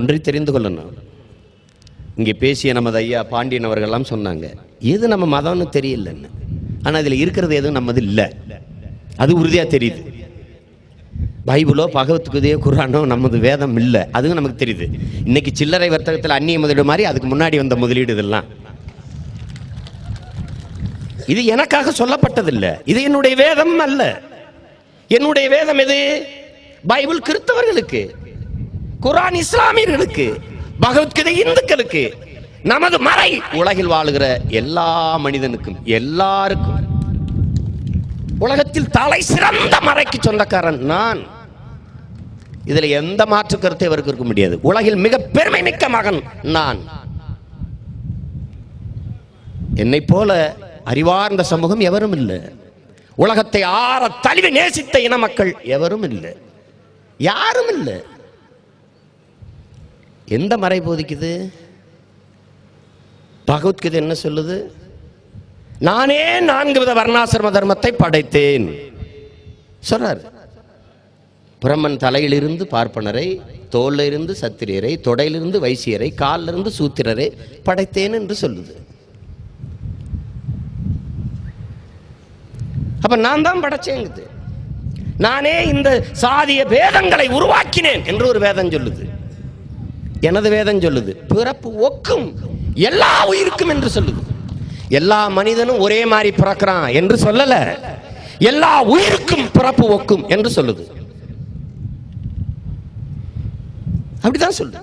ஒன்றை தெரிந்து கொள்ளணும். இங்கே பேசிய நமது ஐயா பாண்டியன் அவர்கள்லாம் சொன்னாங்க எது நம்ம மதம்னு தெரியலன்னு. ஆனால் இதில் இருக்கிறது எதுவும் நம்மது இல்லை. அது உறுதியாக தெரியுது. பைபிளோ பகவத்கீதையோ குரானோ நமது வேதம் இல்லை. அதுவும் நமக்கு தெரியுது. இன்னைக்கு சில்லறை வர்த்தகத்தில் அந்நிய முதலீடு மாதிரி அதுக்கு முன்னாடி வந்த முதலீடு இதெல்லாம். இது எனக்காக சொல்லப்பட்டதில்லை. இது என்னுடைய வேதம் அல்ல. என்னுடைய வேதம் எது? பைபிள் கிறிஸ்தவர்களுக்கு. குரான் இஸ்லாமியர்களுக்கு பகவத்கீதை இந்துக்களுக்கு நமது மறை உலகில் வாழுகிற எல்லா மனிதனுக்கும் எல்லாருக்கும் உலகத்தில் தலை சிறந்த மறைக்கு சொந்தக்காரன் நான். இதுல எந்த மாற்று கருத்தை அவருக்கு இருக்க முடியாது. உலகில் மிக பெருமை மிக்க மகன் நான். என்னை போல அறிவார்ந்த சமூகம் எவரும் இல்லை. உலகத்தை ஆற தழுவி நேசித்த இன மக்கள் எவரும் இல்லை. யாரும் இல்லை. எந்த மறை போதிக்குது? பகவத்கீதை என்ன சொல்லுது? நானே நான்கு வித வர்ணாசிரம தர்மத்தை படைத்தேன். சொல்றார். பிரம்மன் தலையிலிருந்து பார்ப்பனரை தோலிலிருந்து சத்திரியரை தொடையிலிருந்து வைசியரை காலிலிருந்து இருந்து சூத்திரரை படைத்தேன் என்று சொல்லுது. அப்ப நான் தான் படைச்சேங்குது. நானே இந்த சாதிய வேதங்களை உருவாக்கினேன் என்று ஒரு வேதம் சொல்லுது. எனது வேதம் சொல்லுது. பிறப்பு ஒக்கும். எல்லா உயிருக்கும் என்று சொல்லுது. எல்லா மனிதனும் ஒரே மாதிரி பிறக்கிறான் என்று சொல்லல. எல்லா உயிருக்கும் பிறப்பு ஒக்கும் என்று சொல்லுது. அப்படிதான் சொல்லுது.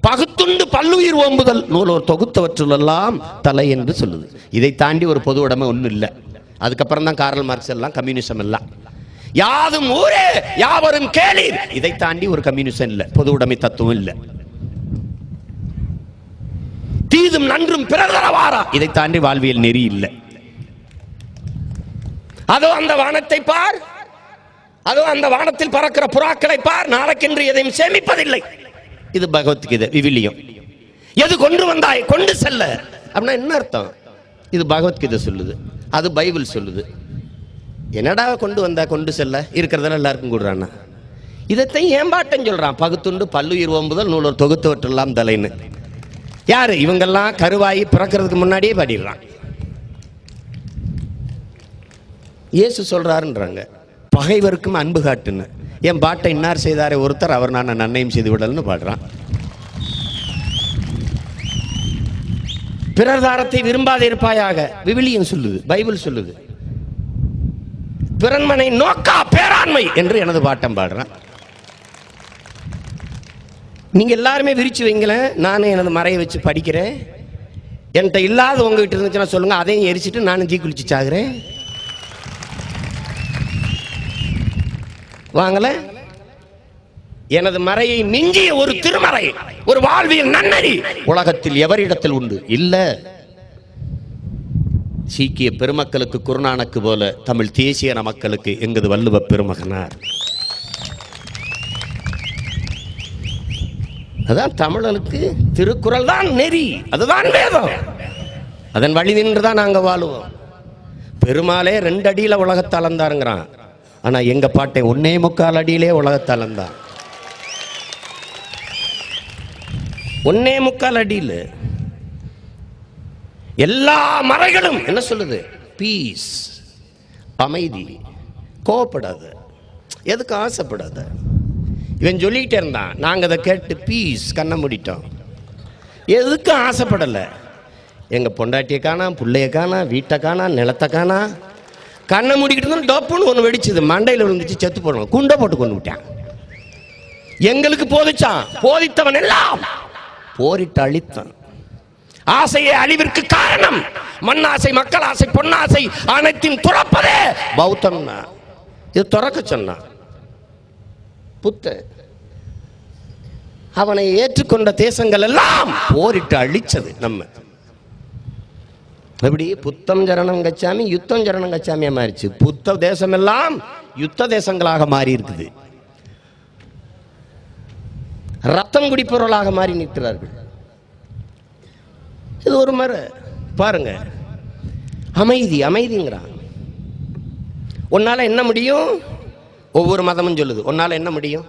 பகுத்துண்டு பல்லுயிர் ஓம்புதல் நூலோர் தொகுத்தவற்றுள்ளெல்லாம் தலை என்று சொல்லுது. இதை தாண்டி ஒரு பொது உடைமை ஒன்றும் இல்லை அதுக்கப்புறம் தான் காரல் மார்க்ஸ் எல்லாம் கம்யூனிசம் எல்லாம். யாதும் ஊரே யாவரும் கேளீர். இதை தாண்டி ஒரு கம்யூனிசம் இல்லை. பொது உடைமை தத்துவம் இல்லை. தீதும் நன்றும் பிறதரவாரா இதை தாண்டி வாழ்வியல் நெறி இல்லை. அதோ அந்த வானத்தை பார். அதோ அந்த வானத்தில் பறக்கிற புறாக்களை பார். நாளைக்கென்று எதையும் சேமிப்பதில்லை. இது பகவத்கீதை விவிலியம். எது கொண்டு வந்தாய்? கொண்டு செல்ல. அப்படின்னா என்ன அர்த்தம்? இது பகவத்கீதை சொல்லுது. அது பைபிள் சொல்லுது. என்னடா கொண்டு வந்தா கொண்டு செல்ல? இருக்கிறதெல்லாம் எல்லாருக்கும் கொடுறான்னா இதத்தை ஏம்பாட்டம் சொல்றான்? பகுத்துண்டு பல்லுயிர் ஓம்புதல் நூலோர் தொகுத்தவற்றெல்லாம் தலைன்னு. யாரு? இவங்கெல்லாம் கருவாயி பிறக்கிறதுக்கு முன்னாடியே பாடிடுறான். இயேசு சொல்றாருன்றாங்க. பகைவருக்கும் அன்பு காட்டுன்னு. என் பாட்டை இன்னார் செய்தாரே ஒருத்தர் அவர் நான் நன்மையும் செய்து விடல்னு பாடுறான். பிறர் தாரத்தை இருப்பாயாக. விவிலியம் சொல்லுது பைபிள் சொல்லுது. பிறன்மனை நோக்கா பேராண்மை என்று எனது பாட்டம் பாடுறேன். நீங்க எல்லாருமே விரிச்சு வைங்களேன் நானும் எனது மறையை வச்சு படிக்கிறேன். என்கிட்ட இல்லாத உங்ககிட்ட இருந்துச்சுன்னா சொல்லுங்க அதையும் எரிச்சிட்டு நானும் தீ குளிச்சு சாகுறேன். வாங்கல. எனது மறையை மிஞ்சிய ஒரு திருமறை ஒரு வாழ்வியல் நன்னறி உலகத்தில் எவரிடத்தில் உண்டு? இல்ல. சீக்கிய பெருமக்களுக்கு குருநானக்கு போல தமிழ் தேசிய மக்களுக்கு எங்கது வள்ளுவ பெருமகனார். அதான் தமிழனுக்கு திருக்குறள் தான் நெறி அதுதான் வேதம். அதன் வழி நின்று தான் வாழுவோம். பெருமாளே ரெண்டு அடியில உலகத்தை அளந்தாருங்கிறான் ஆனால் எங்க பாட்டை ஒன்னே முக்கால் அடியிலே உலகத்தை அளந்தான் ஒன்னே முக்கால் அடியில் எல்லா மறைகளும் என்ன சொல்லுது? பீஸ் அமைதி. கோவப்படாத எதுக்கு ஆசைப்படாத? இவன் சொல்லிக்கிட்டே இருந்தான். நாங்கள் அதை கேட்டு பீஸ் கண்ணை மூடிட்டோம். எதுக்கும் ஆசைப்படலை? எங்கள் பொண்டாட்டியை காணா பிள்ளைய காணா வீட்டை காணா நிலத்தை காணா. கண்ணை மூடிக்கிட்டு இருந்தாலும் டப்புன்னு ஒன்று வெடிச்சது. மண்டையில் விழுந்துச்சு செத்து போடணும் குண்டை போட்டு கொண்டு விட்டான். எங்களுக்கு போதிச்சான். போதித்தவன் எல்லாம். போரிட்டு அழித்தான். ஆசையே அழிவிற்கு காரணம். மண்ணாசை மக்கள் ஆசை பொன்னாசை அனைத்தையும் துறப்பதே. பௌத்தம் இது துறக்க சொன்னான் புத்த. அவனை ஏற்றுக்கொண்ட தேசங்கள் எல்லாம் போரிட்டு அழிச்சது நம்ம. எப்படி? புத்தம் ஜரணம் கச்சாமி யுத்தம் ஜரணம் கச்சாமியா மாறிச்சு. புத்த தேசம் எல்லாம் யுத்த தேசங்களாக மாறி இருக்குது. ரத்தம் குடிப்பவர்களாக மாறி நிற்கிறார்கள். இது ஒரு மர. பாருங்க. அமைதி அமைதிங்கிறான். உன்னால் என்ன முடியும்? ஒவ்வொரு மதமும் சொல்லுது. உன்னால் என்ன முடியும்?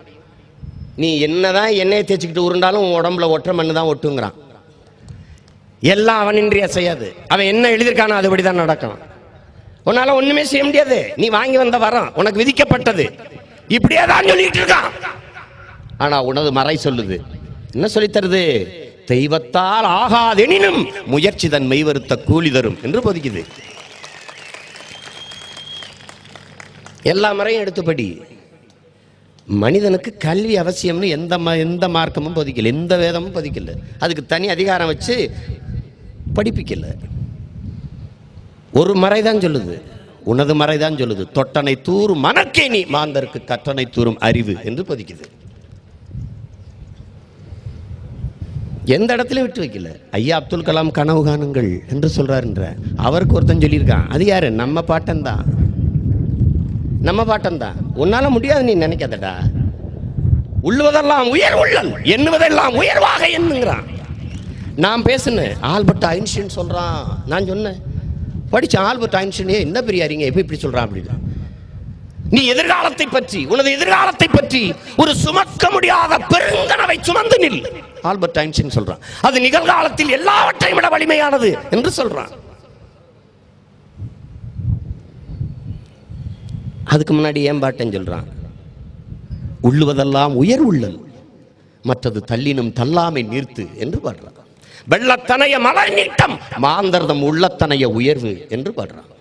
நீ என்னதான் எண்ணெயை தேய்ச்சிக்கிட்டு உருண்டாலும் உன் உடம்புல ஒற்றை மண்ணு தான் ஒட்டுங்கிறான். எல்லாம் அவனின்றி செய்யாது. அவன் என்ன எழுதியிருக்கானோ அதுபடி தான் நடக்கும் உன்னால் ஒன்றுமே செய்ய முடியாது. நீ வாங்கி வந்த வரம் உனக்கு விதிக்கப்பட்டது. இப்படியே தான் சொல்லிட்டு இருக்கான். ஆனால் உனது மறை சொல்லுது. என்ன சொல்லித் தருது? தெய்வத்தால் ஆகாதெனினும் முயற்சி தன் மெய்வருத்த கூலி தரும் என்று பொதிக்குது. எல்லா முறையும் எடுத்துப்படி. மனிதனுக்கு கல்வி அவசியம்னு எந்த ம- எந்த மார்க்கமும் போதிக்கல எந்த வேதமும் போதிக்கல. அதுக்கு தனி அதிகாரம் வச்சு படிப்பிக்கல. ஒரு மறை தான் சொல்லுது. உனது மறை தான் சொல்லுது. தொட்டனை தூரும் மனக்கேணி மாந்தருக்கு கற்றனை தூரும் அறிவு என்று பதிக்குது. எந்த இடத்துல விட்டு வைக்கல? ஐயா அப்துல் கலாம் கனவு காணுங்கள் என்று சொல்கிறாருன்ற அவருக்கு ஒருத்தன் சொல்லியிருக்கான். அது யாரு? நம்ம பாட்டன் தான் நம்ம பாட்டன் தான் உன்னால முடியாது நீ நினைக்காதடா. உள்ளுவதெல்லாம் உயர் உள்ளல் எண்ணுவதெல்லாம் உயர்வாக எண்ணுங்கிறான். நான் பேசுனேன். ஆல்பர்ட் ஐன்ஸ்டீன் சொல்கிறான் நான் சொன்னேன். படித்தேன் ஆல்பர்ட் ஐன்ஸ்டீன் என்ன பெரிய அறிங்க எப்படி இப்படி சொல்கிறான் அப்படின்னு நீ எதிர்காலத்தை பற்றி உனது எதிர்காலத்தை பற்றி ஒரு சுமக்க முடியாத பெருங்கனவை சுமந்து நில். ஆல்பர்ட் ஐன்ஸ்டீன் சொல்றான் அது நிகழ்காலத்தில் எல்லாவற்றையும் விட வலிமையானது என்று சொல்றான். அதுக்கு முன்னாடி ஏம்பாட்டன் சொல்றான்? உள்ளுவதெல்லாம் உயர் உள்ளல் மற்றது தள்ளினும் தள்ளாமை நீர்த்து என்று பாடுறான். வெள்ளத்தனைய மலர் நீட்டம் மாந்தர்தம் உள்ளத்தனைய உயர்வு என்று பாடுறான்.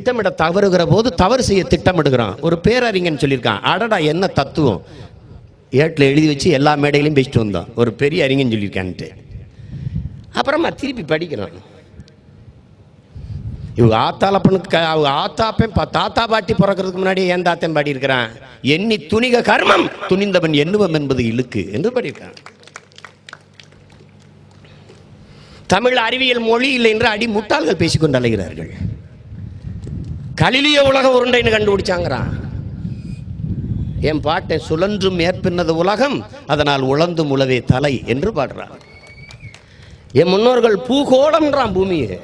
திட்டமிட தவறுகிற போது தவறு செய்ய திட்டமிடுகிறான். ஒரு பேரறிஞன் சொல்லியிருக்கான். அடடா என்ன தத்துவம்? ஏட்டில் எழுதி வச்சு எல்லா மேடையிலையும் பேசிட்டு வந்தோம் ஒரு பெரிய அறிஞன் சொல்லியிருக்கான்ட்டு. அப்புறமா திருப்பி படிக்கிறான். இவங்க ஆத்தாளப்பனுக்கு பண்ணுக்கு அவங்க ஆத்தாப்பன் பா தாத்தா பாட்டி பிறக்கிறதுக்கு முன்னாடி ஏன் தாத்தன் பாடியிருக்கிறான்? எண்ணி துணிக கர்மம். துணிந்தவன் எண்ணுவம் என்பது இழுக்கு என்று பாடியிருக்கான். தமிழ் அறிவியல் மொழி இல்லை என்று அடி முட்டாள்கள் பேசிக்கொண்டு அலைகிறார்கள். கலிலிய உலக உருண்டைன்னு கண்டுபிடிச்சாங்கிறான். என் பாட்டை சுழன்றும் மேற்பின்னது உலகம் அதனால் உழந்தும் உலவே தலை என்று பாடுறான். என் முன்னோர்கள் பூகோளம்ன்றான் பூமியை.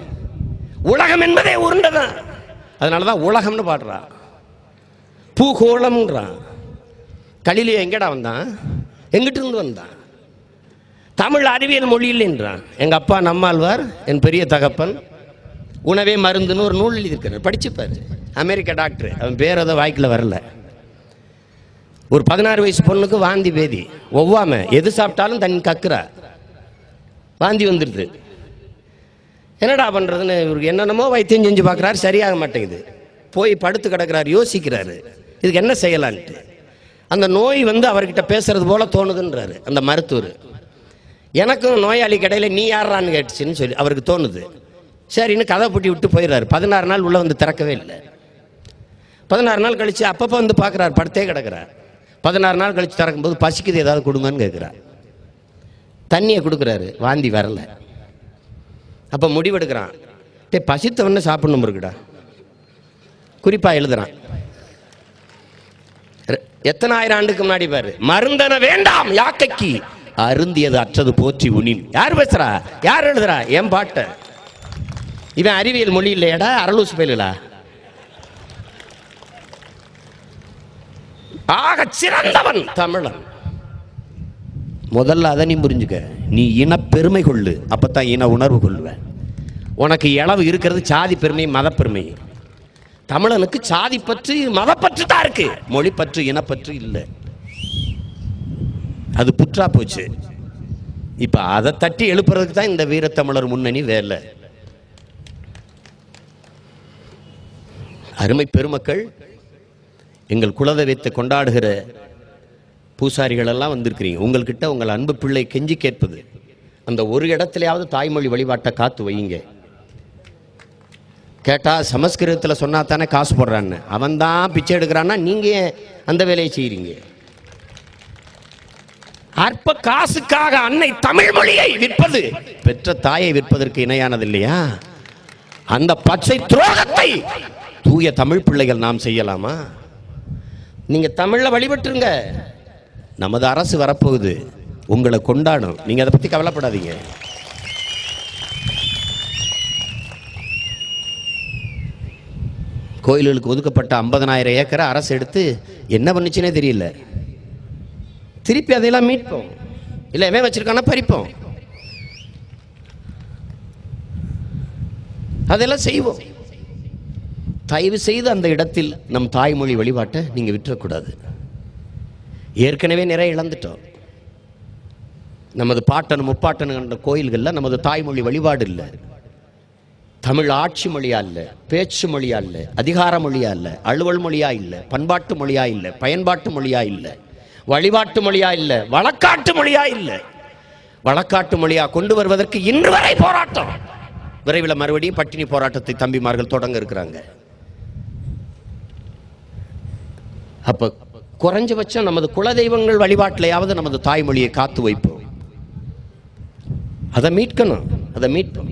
உலகம் என்பதே உருண்டைதான். அதனால தான் உலகம்னு பாடுறான். பூகோளம்ன்றான். கலிலியோ எங்கடா வந்தான்? எங்கிட்டு இருந்து வந்தான்? தமிழ் அறிவியல் மொழி இல்லைன்றான் எங்கள் அப்பா நம்மாழ்வார் என் பெரிய தகப்பன். உணவே மருந்துன்னு ஒரு நூல் எழுதியிருக்கிறார். படிச்சுப்பார். அமெரிக்க டாக்டர். அவன் பேர் அதை வாய்க்கில் வரல. ஒரு பதினாறு வயசு பொண்ணுக்கு வாந்தி பேதி. ஒவ்வாம எது சாப்பிட்டாலும் தண்ணி கக்குறா. வாந்தி வந்துடுது. என்னடா பண்ணுறதுன்னு இவருக்கு என்னென்னமோ வைத்தியம் செஞ்சு பார்க்குறாரு. சரியாக மாட்டேங்குது. போய் படுத்து கிடக்கிறார் யோசிக்கிறாரு. இதுக்கு என்ன செய்யலான்ட்டு. அந்த நோய் வந்து அவர்கிட்ட பேசுறது போல தோணுதுன்றாரு அந்த மருத்துவர். எனக்கும் நோயாளி கடையில் நீ யாரான்னு கேட்டுச்சுன்னு சொல்லி அவருக்கு தோணுது. சரின்னு கதை பூட்டி விட்டு போயிடுறாரு. பதினாறு நாள் உள்ளே வந்து திறக்கவே இல்லை. பதினாறு நாள் கழித்து அப்பப்போ வந்து பார்க்குறாரு படுத்தே கிடக்கிறார். பதினாறு நாள் கழித்து திறக்கும்போது பசிக்குது ஏதாவது கொடுங்கன்னு கேட்குறார். தண்ணியை கொடுக்குறாரு வாந்தி வரல. அப்போ முடிவெடுக்கிறான். டே பசித்தவன சாப்பிடணும் இருக்குடா குறிப்பாக எழுதுறான். எத்தனை ஆயிரம் ஆண்டுக்கு முன்னாடி பாரு. மருந்தன வேண்டாம் யாக்கைக்கு. அருந்தியது அற்றது போற்றி உனின். யார் பேசுறா? யார் எழுதுறா? என் பாட்டை. இவன் அறிவியல் மொழி இல்லையாடா? அரலூசு பயிலா ஆக சிறந்தவன் தமிழன். முதல்ல அதை நீ புரிஞ்சுக்க. நீ இனப்பெருமை கொள்ளு. அப்பதான் இன உணர்வு கொள்ளுவ உனக்கு இளவு இருக்கிறது சாதி பெருமை மதப்பெருமை தமிழனுக்கு சாதி பற்று மதப்பற்று தான் இருக்கு. மொழி பற்று இனப்பற்று இல்லை. அது புற்றா போச்சு. இப்ப அதை தட்டி எழுப்புறதுக்கு தான் இந்த வீரத்தமிழர் முன்னணி வேலை. அருமை பெருமக்கள் எங்கள் குலதெய்வத்தை கொண்டாடுகிற பூசாரிகள் எல்லாம் வந்திருக்கிறீங்க. உங்கள்கிட்ட உங்கள் அன்பு பிள்ளை கெஞ்சி கேட்பது அந்த ஒரு இடத்துலையாவது தாய்மொழி வழிபாட்டை காத்து வையுங்க. கேட்டால் சமஸ்கிருதத்தில் சொன்னா தானே காசு போடுறான்னு. அவன் தான் பிச்சை எடுக்கிறான்னா நீங்க அந்த வேலையை செய்கிறீங்க அற்ப காசுக்காக அன்னை தமிழ் மொழியை விற்பது பெற்ற தாயை விற்பதற்கு இணையானது இல்லையா? அந்த பச்சை துரோகத்தை தூய தமிழ் பிள்ளைகள் நாம் செய்யலாமா? நீங்கள் தமிழில் வழிபட்டுருங்க. நமது அரசு வரப்போகுது. உங்களை கொண்டாடும் நீங்கள் அதை பற்றி கவலைப்படாதீங்க. கோயில்களுக்கு ஒதுக்கப்பட்ட ஐம்பதனாயிரம் ஏக்கரை அரசு எடுத்து என்ன பண்ணுச்சுன்னே தெரியல. திருப்பி அதையெல்லாம் மீட்போம். இல்லை எவன் வச்சுருக்கானா பறிப்போம். அதெல்லாம் செய்வோம். தயவு செய்து அந்த இடத்தில் நம் தாய்மொழி வழிபாட்டை நீங்கள் விட்டுறக்கூடாது. ஏற்கனவே நிறைய இழந்துட்டோம். நமது பாட்டன் முப்பாட்டன் கண்ட கோயில்களில் நமது தாய்மொழி வழிபாடு இல்லை. தமிழ் ஆட்சி மொழியா இல்லை பேச்சு மொழியா இல்லை அதிகார மொழியா இல்லை அலுவல் மொழியா இல்லை பண்பாட்டு மொழியா இல்லை பயன்பாட்டு மொழியா இல்லை வழிபாட்டு மொழியா இல்லை வழக்காட்டு மொழியா இல்லை. வழக்காட்டு மொழியா கொண்டு வருவதற்கு இன்று வரை போராட்டம். விரைவில் மறுபடியும் பட்டினி போராட்டத்தை தம்பிமார்கள் தொடங்க இருக்கிறாங்க. அப்போ குறைஞ்சபட்சம் நமது குலதெய்வங்கள் வழிபாட்டிலையாவது நமது தாய்மொழியை காத்து வைப்போம். அதை மீட்கணும் அதை மீட்போம்.